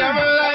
never